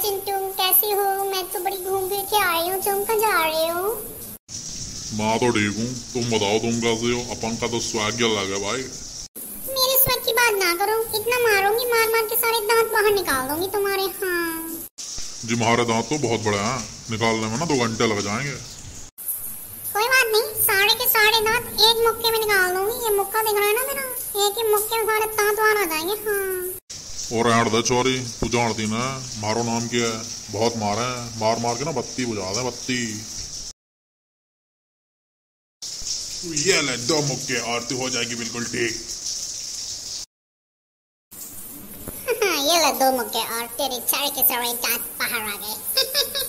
चिंटू कैसी हो? मैं तो बड़ी घूम फिर के आई हूँ। तुम कहाँ जा रहे हो? मैं तो ठीक हूँ। तुम बताओ तुम कैसे हो? अपन का तो स्वैग अलग है भाई। मेरे स्वेट की बात ना करो। इतना मारूँगी मार मार के सारे दांत बाहर निकाल दूँगी तुम्हारे। हाँ। जी हमारे दांत तो बहुत बड़े हैं। निकालने में ना दो घंटे लग जाएँगे। कोई बात नहीं। सारे के सारे दांत एक मुक्के में निकाल दूँगी। ये मुक्का दिख रहा है ना मेरा। एक ही मुक्के में सारे दांत बाहर आ जाएँगे। हाँ। और ऐड दे चोरी तू जानती ना। मारो नाम क्या है। बहुत मारे हैं। मार मार के ना बत्ती बुझा दे, बत्ती। ये ले, दो मुक्के, आरती हो जाएगी बिल्कुल ठीक। ये ले दो मुक्के, और तेरी सारे के सारे दांत बाहर आ गए।